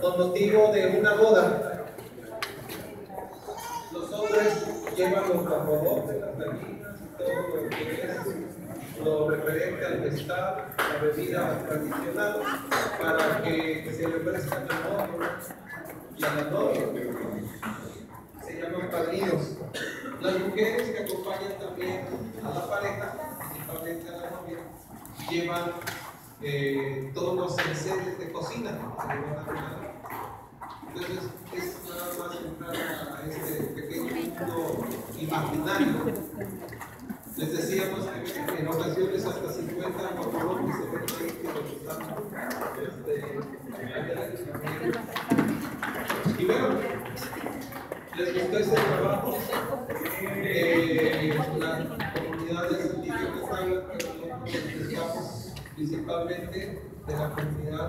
con motivo de una boda. Los hombres llevan los capodotes, las gallinas y todo lo que es lo referente al pescado, la bebida tradicional, para que se le ofrezcan al novio y a la novia. Se llaman padrinos. Las mujeres que acompañan también a la pareja, principalmente a la novia, llevan eh, todos los enseres de cocina. Entonces, es nada más entrar a este pequeño mundo imaginario. Les decíamos que en ocasiones hasta 50 motoros se ven que los están Y bueno, les gustó este trabajo. Eh, las comunidades indígenas hablan, pero no necesitamos principalmente de la comunidad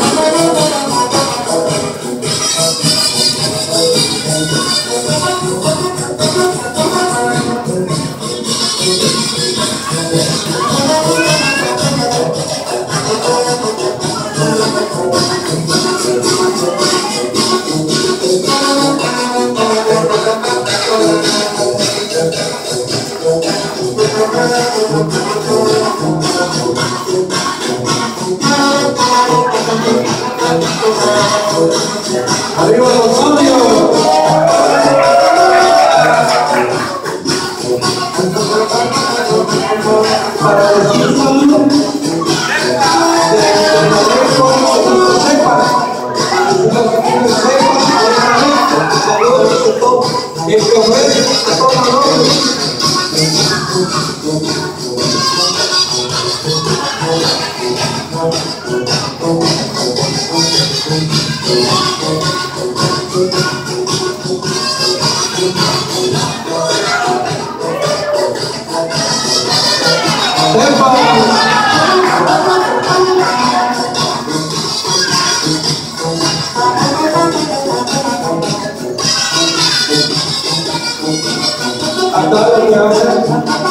Adoro, Adoro.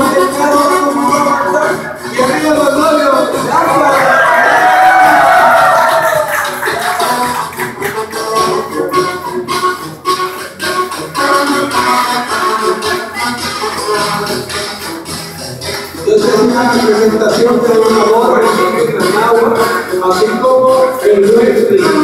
una presentación de un amor en agua, así como el wrestling.